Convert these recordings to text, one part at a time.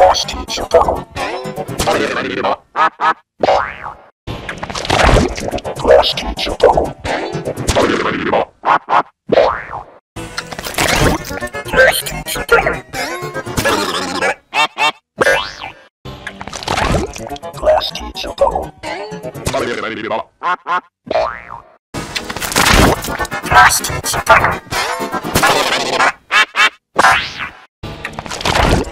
Frosty Supportal. Frosty Supportal. Frosty Supportal. Frosty Supportal. Frosty Supportal.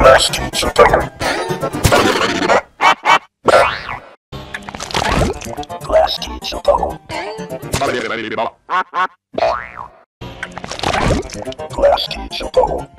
Last teacher, Last teacher, don't.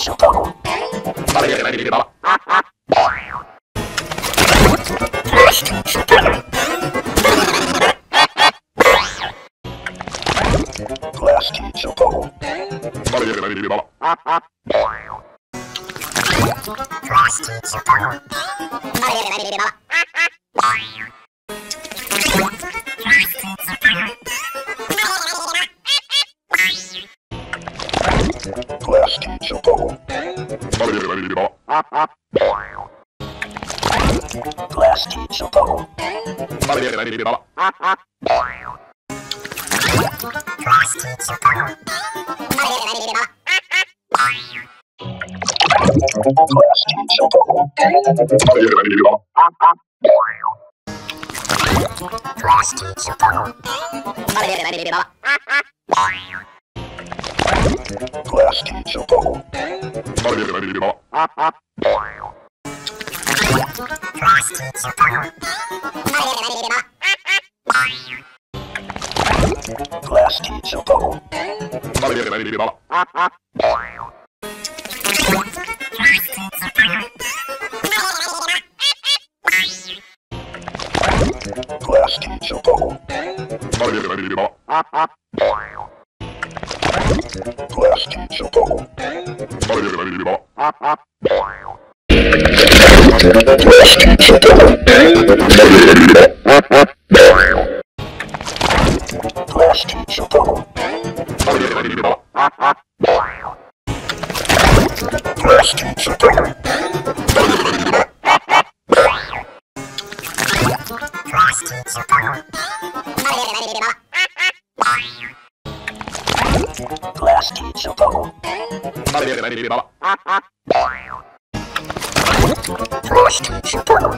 bisa. Bye. Blast Chapel. Blast Chapel. Blast Chapel. Blast Chapel. Blast Chapel. Blast teacher poem. Blast teacher poem. Class teacher go. Glass teacher bubble. Frost teacher bubble.